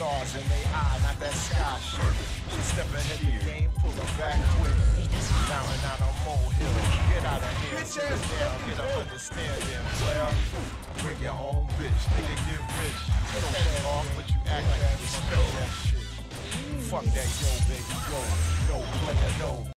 stars in they eye, not that sky shit. Step ahead of the game, pull it back quick. Now and out on molehill, get out of here. Sit down, get up, understand them, player. Bring your own bitch, nigga get rich. You don't get off, but you act like you respect that shit. Fuck that yo, baby, yo. No player, no.